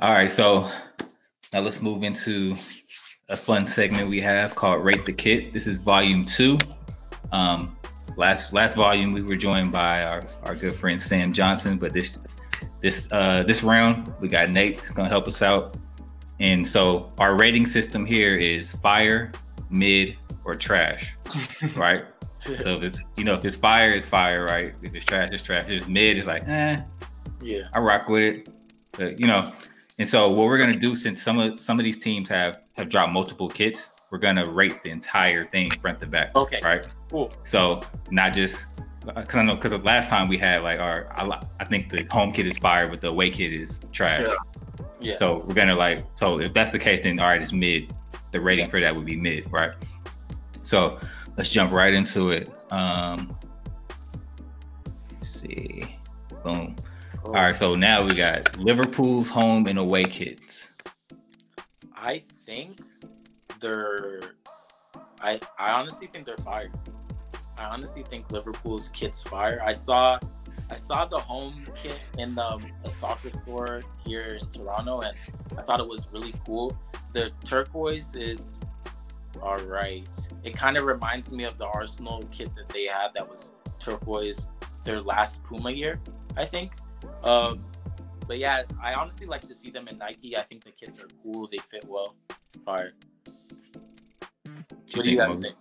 All right, so now let's move into a fun segment we have called Rate the Kit. This is volume two. Um, last last volume we were joined by our, our good friend Sam Johnson, but this this uh this round we got Nate is gonna help us out. And so our rating system here is fire, mid, or trash. right? So if it's you know, if it's fire, it's fire, right? If it's trash, it's trash. If it's mid, it's like, eh, Yeah. I rock with it. But you know, and so what we're gonna do since some of some of these teams have have dropped multiple kits, we're gonna rate the entire thing front to back. Okay. Right. Cool. So not just because I know because the last time we had like our I, I think the home kit is fire, but the away kit is trash. Yeah. Yeah. So we're gonna like so if that's the case, then all right, it's mid. The rating for that would be mid, right? So let's jump right into it. Um, let's see, boom. All right, so now we got Liverpool's home and away kits. I think they're. I I honestly think they're fire. I honestly think Liverpool's kit's fire. I saw, I saw the home kit in the, a soccer store here in Toronto, and I thought it was really cool. The turquoise is all right. It kind of reminds me of the Arsenal kit that they had that was turquoise their last Puma year, I think. Um, but yeah, I honestly like to see them in Nike. I think the kits are cool. They fit well. Fire. What do you guys think?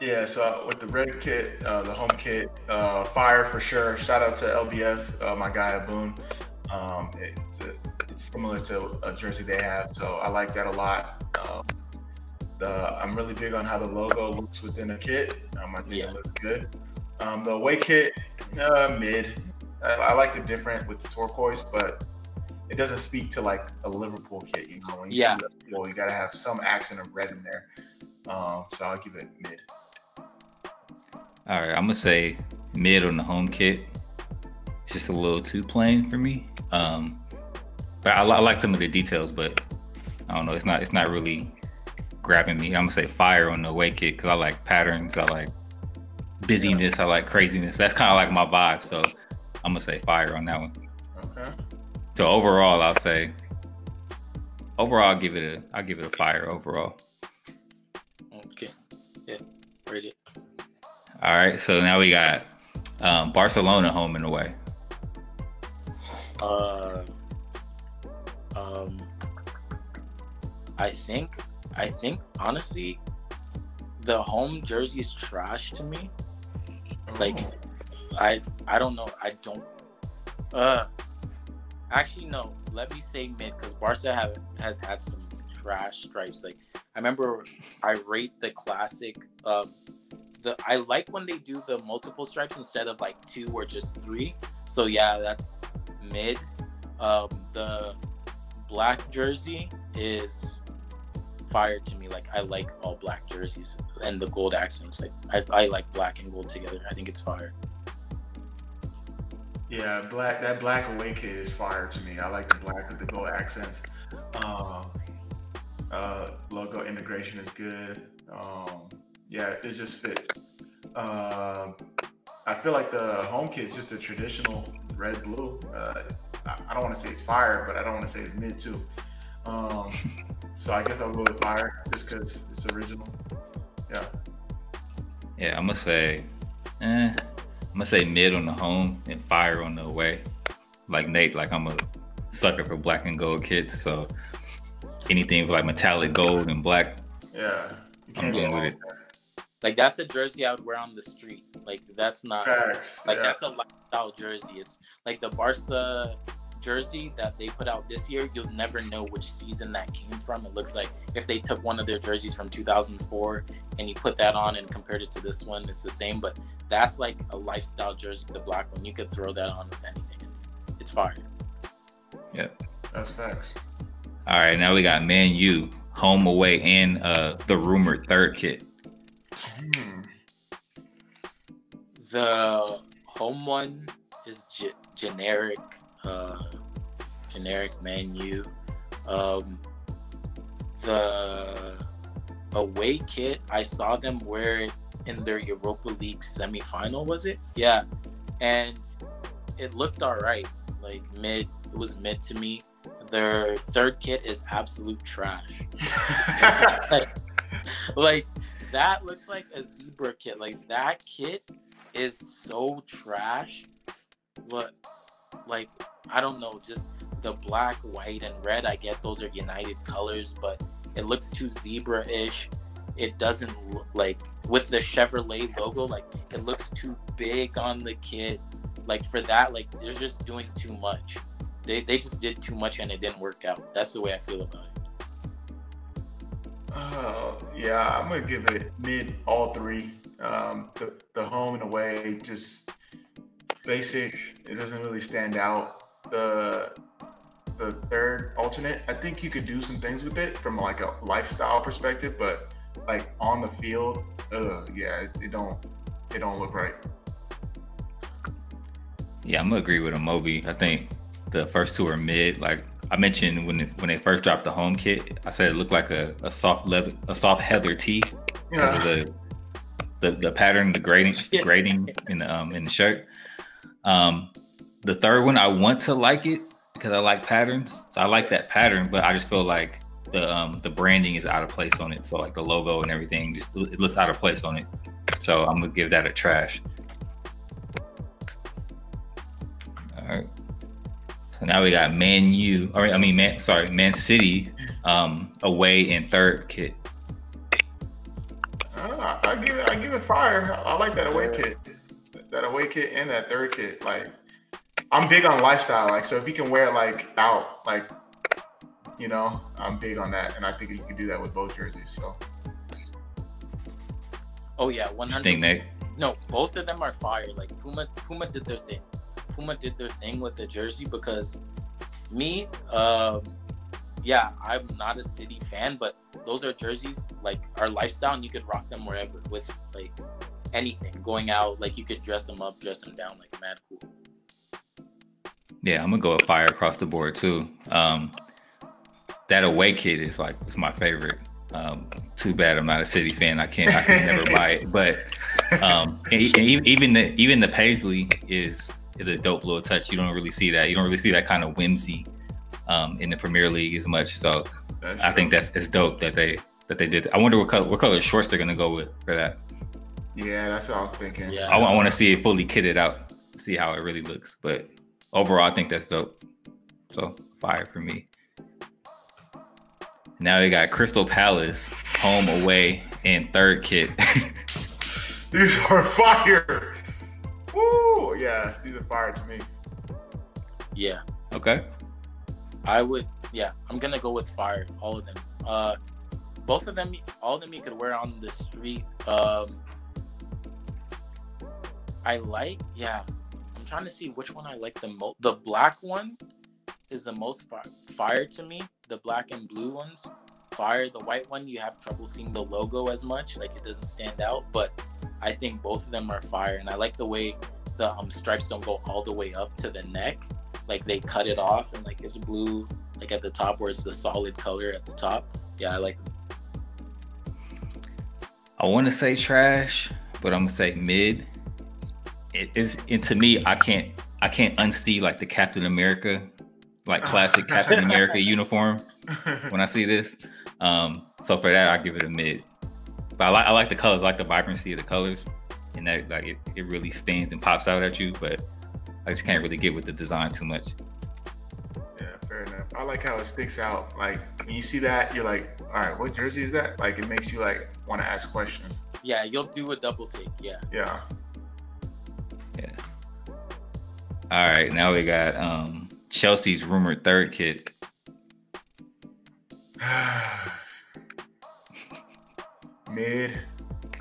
Yeah, so with the red kit, uh, the home kit, uh, fire for sure. Shout out to LBF, uh, my guy Aboon. Um, it's, a, it's similar to a jersey they have, so I like that a lot. Um, the I'm really big on how the logo looks within a kit. Um, I think Yeah. it looks good. Um, the away kit, uh, mid. I, I like the different with the turquoise, but it doesn't speak to like a Liverpool kit. You know, when you Yeah. Liverpool, you gotta have some accent of red in there. Um, so I'll give it mid. All right, I'm gonna say mid on the home kit. It's just a little too plain for me. Um, but I, I like some of the details, but I don't know. It's not. It's not really grabbing me. I'm gonna say fire on the away kit because I like patterns. I like busyness. I like craziness. That's kind of like my vibe. So I'm gonna say fire on that one. Okay. So overall, I'll say overall, I'll give it a. I'll give it a fire overall. Okay. Yeah. Rate it. All right. So now we got um, Barcelona home and away. Uh, um, I think, I think honestly, the home jersey is trash to me. Like, I, I don't know. I don't. Uh, actually, no. Let me say mid because Barca have has had some trash stripes. Like, I remember I rate the classic. Um, the I like when they do the multiple stripes instead of like two or just three. So yeah, that's mid. Um, the black jersey is fire to me. Like I like all black jerseys and the gold accents. Like I, I like black and gold together. I think it's fire. Yeah, black that black away kit is fire to me. I like the black with the gold accents. Um, uh, logo integration is good. Um, yeah, it just fits. Um, I feel like the home kit is just a traditional red blue. Uh, I, I don't want to say it's fire, but I don't want to say it's mid too. Um, so I guess I'll go with fire just because it's original. Yeah. Yeah, I'm gonna say, eh, I'm gonna say mid on the home and fire on the away. Like Nate, like I'm a sucker for black and gold kits, so anything with like metallic gold and black, Yeah. I'm can't going with it. Like that's a jersey I would wear on the street. Like that's not Facts. like yeah. that's a lifestyle jersey. It's like the Barca jersey that they put out this year. You'll never know which season that came from. It looks like if they took one of their jerseys from 2004 and you put that on and compared it to this one, it's the same. But that's like a lifestyle jersey, the black one. You could throw that on with anything. It's fire. Yep. That's facts. All right, now we got Man U home away and uh the rumored third kit. Hmm. The home one is ge- generic, uh, generic Man U. Um, the away kit, I saw them wear it in their Europa League semifinal. Was it? Yeah, and it looked all right. Like mid, it was mid to me. their third kit is absolute trash. like, like that looks like a zebra kit. Like that kit is so trash. But like I don't know, just the black, white, and red. I get those are United colors, but it looks too zebra-ish. It doesn't look like with the Chevrolet logo, like it looks too big on the kit. Like for that, like they're just doing too much. They they just did too much and it didn't work out. That's the way I feel about it. Oh yeah, I'm gonna give it mid all three. Um, the the home and away just basic. It doesn't really stand out. The the third alternate, I think you could do some things with it from like a lifestyle perspective, but like on the field, uh, yeah, it, it don't it don't look right. Yeah, I'm gonna agree with Amobi. I think the first two are mid. Like I mentioned when when they first dropped the home kit, I said it looked like a, a soft leather a soft heather tee because of the, the the pattern, the grading grading in the um in the shirt. Um, the third one, I want to like it because I like patterns. So I like that pattern, but I just feel like the um the branding is out of place on it. So like the logo and everything just it looks out of place on it. So I'm gonna give that a trash. All right. So now we got Man U, or I mean, Man, sorry, Man City, um, away in third kit. Uh, I, give it, I give it fire. I, I like that away kit, that away kit and that third kit. Like, I'm big on lifestyle. Like, so if you can wear it like out, like, you know, I'm big on that, and I think you can do that with both jerseys. So. Oh yeah, 100. No, both of them are fire. Like Puma, Puma did their thing. Puma did their thing with the jersey because me, um, yeah, I'm not a city fan, but those are jerseys like our lifestyle, and you could rock them wherever with like anything. Going out, like you could dress them up, dress them down, like mad cool. Yeah, I'm gonna go with fire across the board too. Um, that away kit is like it's my favorite. Um, too bad I'm not a city fan. I can't. I can never buy it. But um, and, and even the even the paisley is is a dope little touch. You don't really see that. You don't really see that kind of whimsy um, in the Premier League as much. So that's I true. think that's it's dope that they that they did. I wonder what color what color shorts they're gonna go with for that. Yeah, that's what I was thinking. Yeah, I, I want to see it fully kitted out, see how it really looks. But overall, I think that's dope. So fire for me. Now we got Crystal Palace home away and third kit. These are fire. Woo! Yeah, these are fire to me. Yeah. Okay. I would. Yeah, I'm gonna go with fire. All of them. Uh, both of them. All of them you could wear on the street. Um, I like. Yeah, I'm trying to see which one I like the most. The black one is the most fi- fire to me. The black and blue ones fire. The white one, you have trouble seeing the logo as much, like it doesn't stand out. But I think both of them are fire, and I like the way the um, stripes don't go all the way up to the neck. Like they cut it off, and like it's blue, like at the top, where it's the solid color at the top. Yeah, I like them. I want to say trash, but I'm gonna say mid. It is, and to me, I can't, I can't unsee like the Captain America, like classic Captain America uniform when I see this. Um, so for that, I give it a mid. But I like I like the colors, I like the vibrancy of the colors, and that like it, it really stands and pops out at you. But I just can't really get with the design too much. Yeah, fair enough. I like how it sticks out. Like when you see that, you're like, all right, what jersey is that? Like it makes you like want to ask questions. Yeah, you'll do a double take. Yeah. Yeah. Yeah. All right, now we got um Chelsea's rumored third kit. Mid.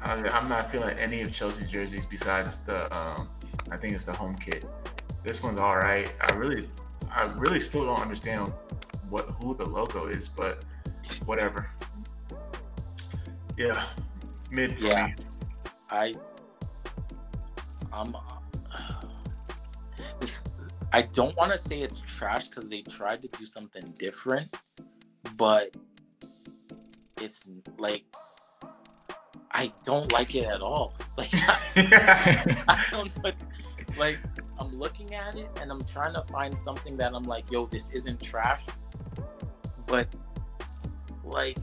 I, am not feeling any of Chelsea's jerseys besides the. Um, I think it's the home kit. This one's all right. I really, I really still don't understand what who the logo is, but whatever. Yeah, mid for yeah. me. I, I'm. I don't want to say it's trash because they tried to do something different, but it's like I don't like it at all. Like I, I don't know. Like I'm looking at it and I'm trying to find something that I'm like, yo, this isn't trash, but like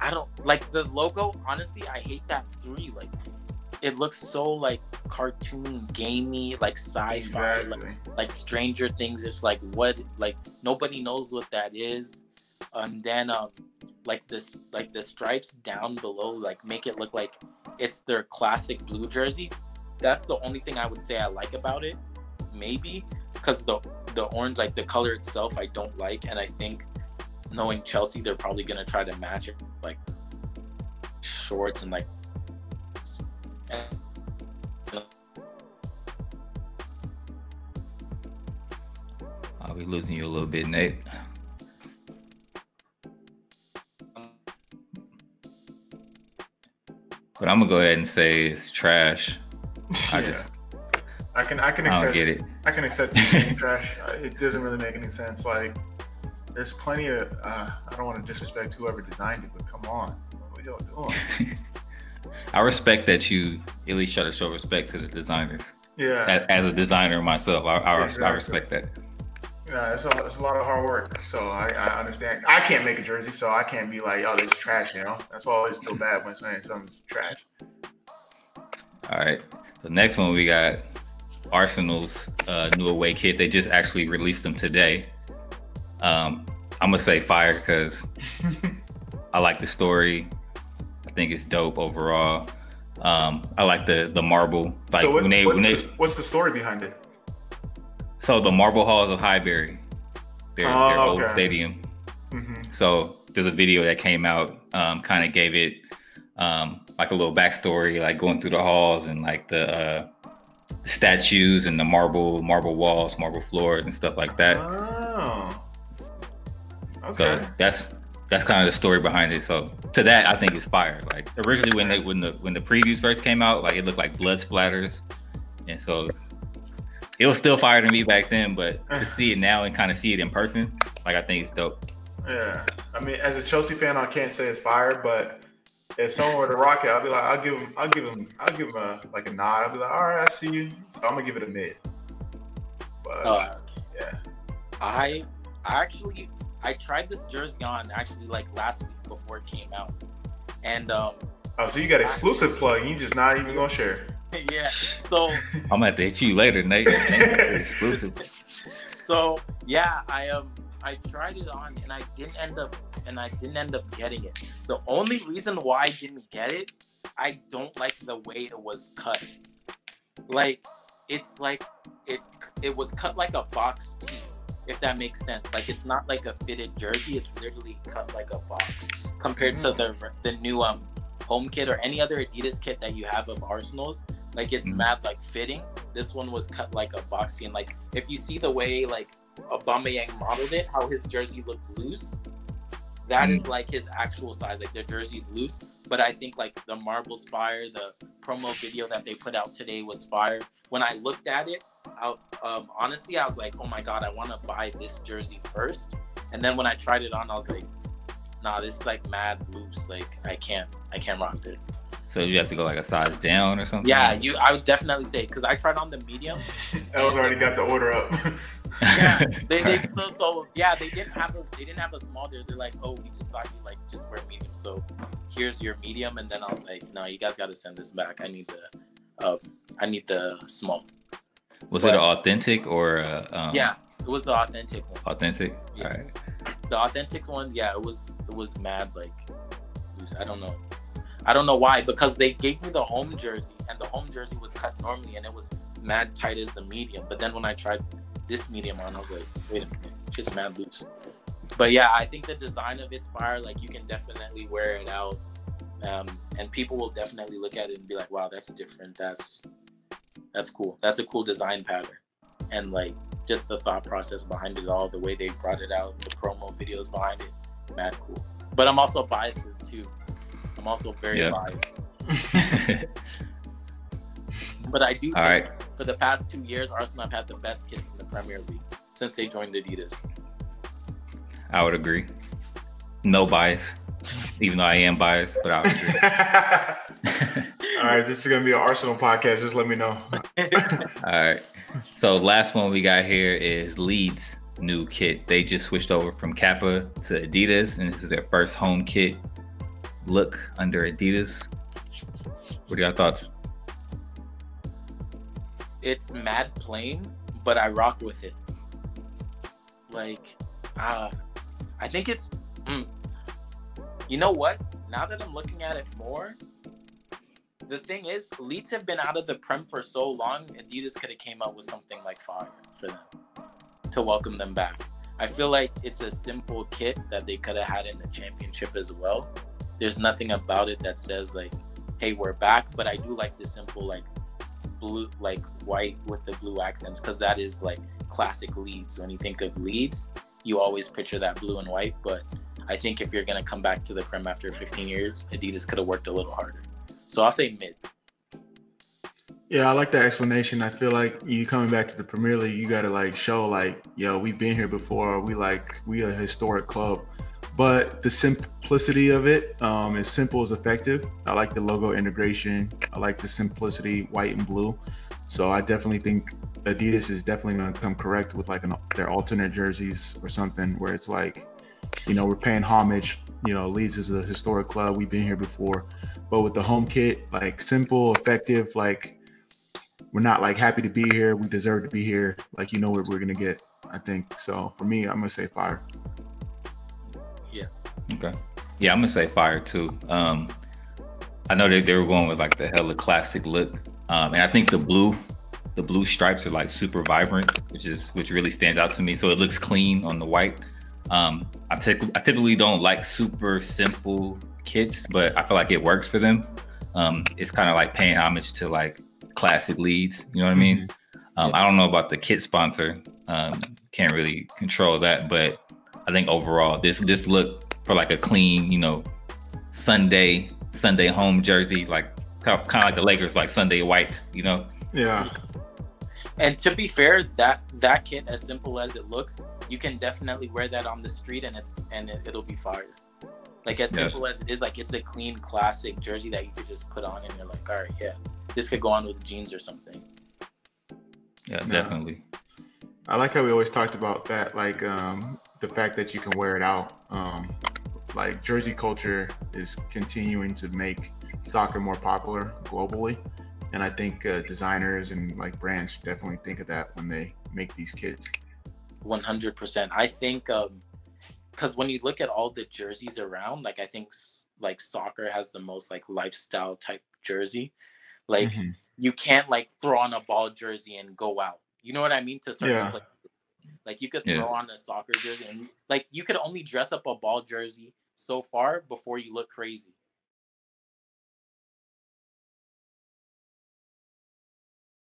I don't like the logo. Honestly, I hate that three. Like it looks so like cartoon gamey, like sci-fi, Exactly. like, like Stranger Things. It's like what like nobody knows what that is. And then um like this like the stripes down below like make it look like it's their classic blue jersey. That's the only thing I would say I like about it. Maybe because the the orange like the color itself I don't like and I think knowing Chelsea they're probably gonna try to match it like shorts and like and, I'll be losing you a little bit, Nate. But I'm gonna go ahead and say it's trash. I Yeah. just I can I can I don't accept get it. I can accept trash. Uh, It doesn't really make any sense. Like, there's plenty of. Uh, I don't want to disrespect whoever designed it, but come on, what y'all doing? I respect that you at least try to show respect to the designers. Yeah, As a designer myself, I, I, res- I respect that. yeah, it's a, it's a lot of hard work. So I, I understand. I can't make a jersey, so I can't be like, oh, this is trash. You know, that's why I always feel bad when saying something's trash. All right. The next one we got Arsenal's uh, new away kit. They just actually released them today. Um, I'm gonna say fire because I like the story. Think it's dope overall. Um, I like the the marble. Like so what, when they what's, when they the, what's the story behind it? so the marble halls of Highbury, their Oh, their old okay. stadium. hmm So there's a video that came out, um, kind of gave it um, like a little backstory, like going through the halls and like the uh, statues and the marble marble walls, marble floors, and stuff like that. Oh. Okay. So that's that's kind of the story behind it. So to that, I think it's fire. Like originally when they when the when the previews first came out, like it looked like blood splatters, and so it was still fire to me back then. But to see it now and kind of see it in person, like I think it's dope. Yeah, I mean, as a Chelsea fan, I can't say it's fire, but if someone were to rock it, I'll be like, I'll give him, I'll give him, I'll give him a like a nod. I'll be like, all right, I see you. So I'm gonna give it a mid. But uh, yeah, I I actually I tried this jersey on actually like last week before it came out, and um oh, so you got exclusive plug. You just not even gonna share. yeah, so I'm gonna have to hit you later, Nate. Exclusive. so yeah, I um I tried it on and I didn't end up and I didn't end up getting it. The only reason why I didn't get it, I don't like the way it was cut. Like it's like it it was cut like a box tee, if that makes sense. Like it's not like a fitted jersey, it's literally cut like a box compared to the the new um home kit or any other Adidas kit that you have of Arsenal's. Like it's Mhm. mad like fitting. This one was cut like a boxy and like if you see the way like Aubameyang modeled it, how his jersey looked loose, that is like his actual size. Like the jersey's loose, but I think like the marbles fire. The promo video that they put out today was fire. When I looked at it, I, um, honestly, I was like, oh my god, I want to buy this jersey first. And then when I tried it on, I was like, nah, this is like mad loose. Like I can't, I can't rock this. So you have to go like a size down or something. Yeah, you. I would definitely say because I tried on the medium. I was already got the order up. Yeah, they, they so so yeah they didn't have a they didn't have a small there. They're like, oh, we just thought you like just wear medium. So here's your medium, and then I was like, no, you guys got to send this back. I need the, um, I need the small. Was it authentic or uh, um, yeah, it was the authentic one. authentic? Yeah. All right. The authentic one, yeah, it was it was mad like loose. I don't know. I don't know why because they gave me the home jersey and the home jersey was cut normally and it was mad tight as the medium. But then when I tried this medium on, I was like, wait a minute, shit's mad loose. But yeah, I think the design of it's fire. Like you can definitely wear it out, um, and people will definitely look at it and be like, wow, that's different. That's that's cool. That's a cool design pattern, and like just the thought process behind it all, the way they brought it out, the promo videos behind it, mad cool. But I'm also biased too. I'm also very Yeah. biased. But I do think All right. for the past two years, Arsenal have had the best kits in the Premier League since they joined Adidas. I would agree. No bias, even though I am biased, but I would agree. All right, this is gonna be an Arsenal podcast. Just let me know. All right. So last one we got here is Leeds. new kit. They just switched over from Kappa to Adidas, and this is their first home kit look under Adidas. What are your thoughts? It's mad plain, but I rock with it. Like, uh, I think it's. Mm, you know what? Now that I'm looking at it more, the thing is, Leeds have been out of the Prem for so long. Adidas could have came up with something like fire for them to welcome them back. I feel like it's a simple kit that they could have had in the championship as well. There's nothing about it that says like, "Hey, we're back," but I do like the simple like blue, like white with the blue accents, because that is like classic Leeds. When you think of Leeds, you always picture that blue and white. But I think if you're gonna come back to the Prem after 15 years, Adidas could have worked a little harder. So I'll say mid. Yeah, I like that explanation. I feel like you coming back to the Premier League, you got to like show like, yo, we've been here before. We like we a historic club, but the simplicity of it um, is simple is effective. I like the logo integration. I like the simplicity, white and blue. So I definitely think Adidas is definitely going to come correct with like an, their alternate jerseys or something where it's like, you know, we're paying homage. You know, Leeds is a historic club. We've been here before, but with the home kit, like simple, effective, like we're not like happy to be here. We deserve to be here. Like you know what we're gonna get. I think so. For me, I'm gonna say fire. Yeah. Okay. Yeah, I'm gonna say fire too. Um, I know that they were going with like the hella classic look, um, and I think the blue, the blue stripes are like super vibrant, which is which really stands out to me. So it looks clean on the white. Um, I, t- I typically don't like super simple kits, but I feel like it works for them. Um, it's kind of like paying homage to like classic Leeds. You know what I mean? Mm-hmm. Um, I don't know about the kit sponsor. Um, can't really control that, but I think overall, this this look for like a clean, you know, Sunday Sunday home jersey, like kind of like the Lakers, like Sunday whites. You know? Yeah. And to be fair, that that kit, as simple as it looks, you can definitely wear that on the street, and it's and it, will be fire. Like as simple yes. as it is, like it's a clean classic jersey that you could just put on, and you're like, all right, yeah, this could go on with jeans or something. Yeah, definitely. I like how we always talked about that, like um, the fact that you can wear it out. Um, like jersey culture is continuing to make soccer more popular globally, and I think uh, designers and like brands definitely think of that when they make these kits. One hundred percent. I think um, because when you look at all the jerseys around, like I think like soccer has the most like lifestyle type jersey. Like mm-hmm. you can't like throw on a ball jersey and go out. You know what I mean? To certain yeah. places. Like you could throw yeah. on a soccer jersey and like you could only dress up a ball jersey so far before you look crazy.